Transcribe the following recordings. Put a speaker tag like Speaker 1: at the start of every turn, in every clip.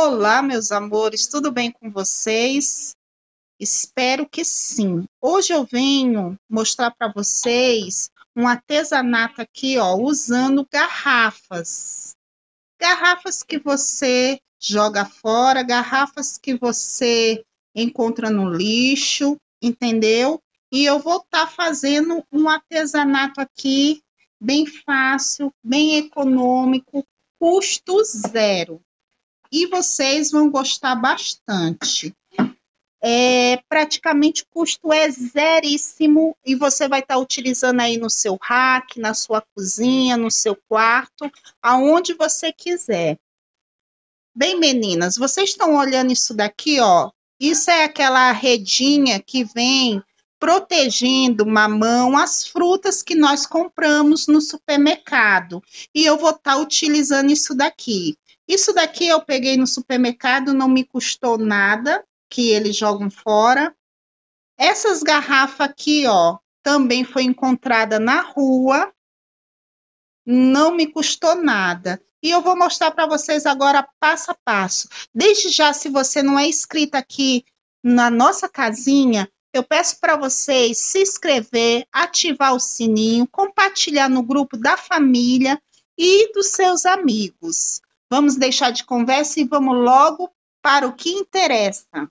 Speaker 1: Olá, meus amores, tudo bem com vocês? Espero que sim. Hoje eu venho mostrar para vocês um artesanato aqui, ó, usando garrafas. Garrafas que você joga fora, garrafas que você encontra no lixo, entendeu? E eu vou estar tá fazendo um artesanato aqui bem fácil, bem econômico, custo zero. E vocês vão gostar bastante. É, praticamente o custo é zeríssimo e você vai estar tá utilizando aí no seu rack, na sua cozinha, no seu quarto, aonde você quiser. Bem, meninas, vocês estão olhando isso daqui, ó? Isso é aquela redinha que vem protegendo mamão as frutas que nós compramos no supermercado. E eu vou estar tá utilizando isso daqui. Isso daqui eu peguei no supermercado, não me custou nada, que eles jogam fora. Essas garrafas aqui, ó, também foi encontrada na rua, não me custou nada. E eu vou mostrar para vocês agora passo a passo. Desde já, se você não é inscrito aqui na nossa casinha, eu peço para vocês se inscrever, ativar o sininho, compartilhar no grupo da família e dos seus amigos. Vamos deixar de conversa e vamos logo para o que interessa.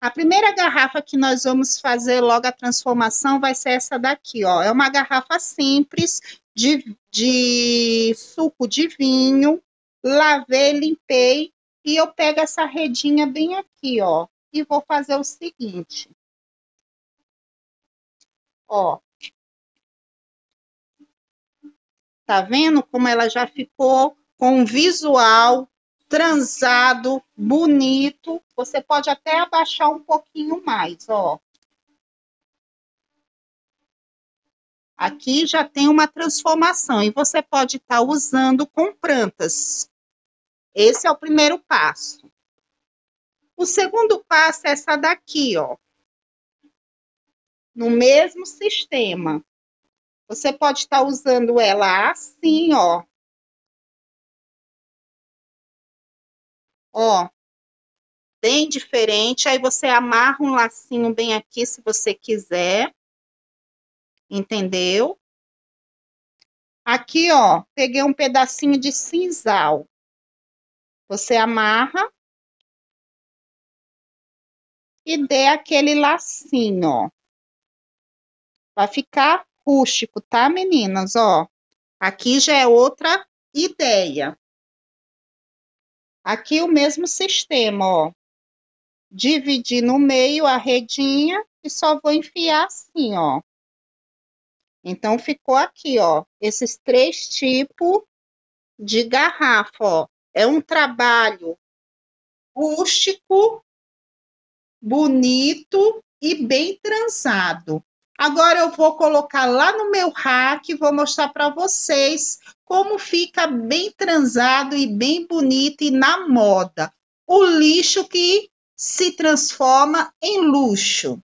Speaker 1: A primeira garrafa que nós vamos fazer logo a transformação vai ser essa daqui, ó. É uma garrafa simples de, de suco de vinho. Lavei, limpei e eu pego essa redinha bem aqui, ó e vou fazer o seguinte. Ó. Tá vendo como ela já ficou com visual transado, bonito. Você pode até abaixar um pouquinho mais, ó. Aqui já tem uma transformação e você pode estar tá usando com plantas. Esse é o primeiro passo. O segundo passo é essa daqui, ó. No mesmo sistema. Você pode estar usando ela assim, ó. Ó. Bem diferente. Aí você amarra um lacinho bem aqui, se você quiser. Entendeu? Aqui, ó, peguei um pedacinho de cinzal. Você amarra e dê aquele lacinho, ó. Vai ficar rústico, tá, meninas? Ó, aqui já é outra ideia. Aqui o mesmo sistema, ó. Dividir no meio a redinha e só vou enfiar assim, ó. Então, ficou aqui, ó, esses três tipos de garrafa, ó. É um trabalho rústico bonito e bem trançado. Agora eu vou colocar lá no meu rack, vou mostrar para vocês como fica bem transado e bem bonito e na moda. O lixo que se transforma em luxo.